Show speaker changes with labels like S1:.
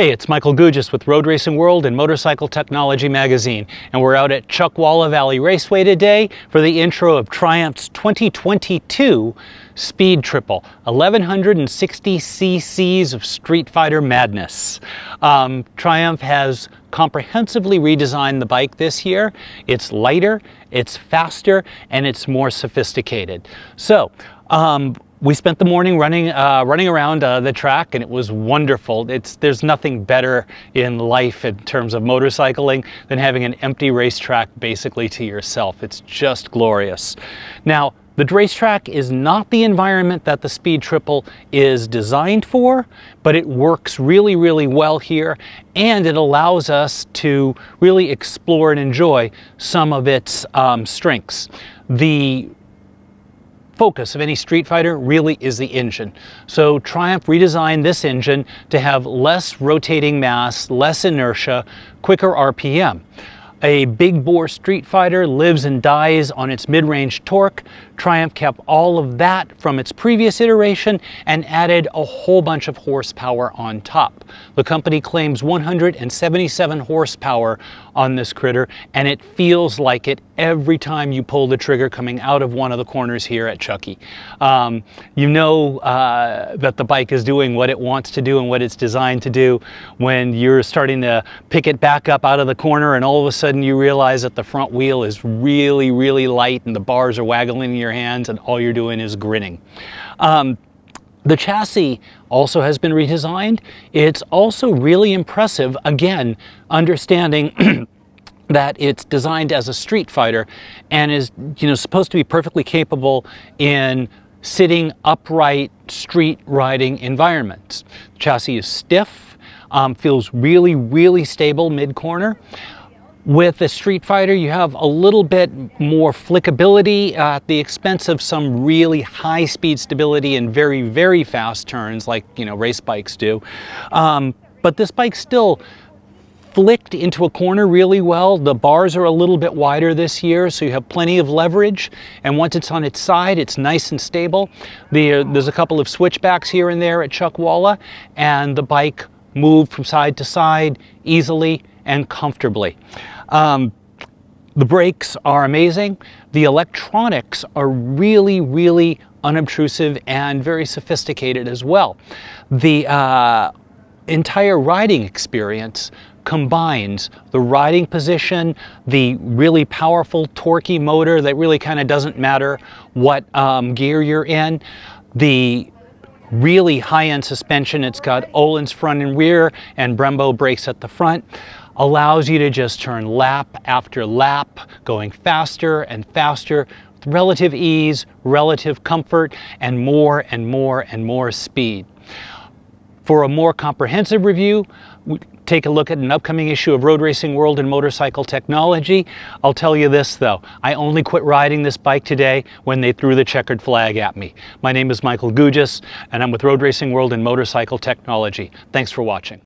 S1: Hey, it's Michael Gougis with Road Racing World and Motorcycle Technology Magazine, and we're out at Chuckwalla Valley Raceway today for the intro of Triumph's 2022 Speed Triple, 1160 cc's of Street Fighter madness. Um, Triumph has comprehensively redesigned the bike this year. It's lighter, it's faster, and it's more sophisticated. So, um, we spent the morning running uh, running around uh, the track and it was wonderful. It's there's nothing better in life in terms of motorcycling than having an empty racetrack basically to yourself. It's just glorious. Now the racetrack is not the environment that the Speed Triple is designed for, but it works really, really well here, and it allows us to really explore and enjoy some of its um, strengths. The focus of any Street Fighter really is the engine. So Triumph redesigned this engine to have less rotating mass, less inertia, quicker RPM. A big bore Street Fighter lives and dies on its mid-range torque. Triumph kept all of that from its previous iteration and added a whole bunch of horsepower on top. The company claims 177 horsepower on this critter and it feels like it every time you pull the trigger coming out of one of the corners here at Chucky. Um, you know uh, that the bike is doing what it wants to do and what it's designed to do when you're starting to pick it back up out of the corner and all of a sudden you realize that the front wheel is really, really light and the bars are waggling in your hands and all you're doing is grinning. Um, the chassis also has been redesigned. It's also really impressive, again, understanding that it's designed as a street fighter and is you know supposed to be perfectly capable in sitting upright street riding environments. The chassis is stiff, um, feels really, really stable mid-corner. With the Street Fighter, you have a little bit more flickability at the expense of some really high speed stability and very, very fast turns like, you know, race bikes do. Um, but this bike still flicked into a corner really well. The bars are a little bit wider this year, so you have plenty of leverage. And once it's on its side, it's nice and stable. The, there's a couple of switchbacks here and there at Chuckwalla, and the bike moved from side to side easily and comfortably. Um, the brakes are amazing. The electronics are really, really unobtrusive and very sophisticated as well. The uh, entire riding experience combines the riding position, the really powerful torquey motor that really kind of doesn't matter what um, gear you're in, the really high-end suspension. It's got Öhlins front and rear and Brembo brakes at the front. Allows you to just turn lap after lap, going faster and faster with relative ease, relative comfort, and more and more and more speed. For a more comprehensive review, take a look at an upcoming issue of Road Racing World and Motorcycle Technology. I'll tell you this though, I only quit riding this bike today when they threw the checkered flag at me. My name is Michael Gougis and I'm with Road Racing World and Motorcycle Technology. Thanks for watching.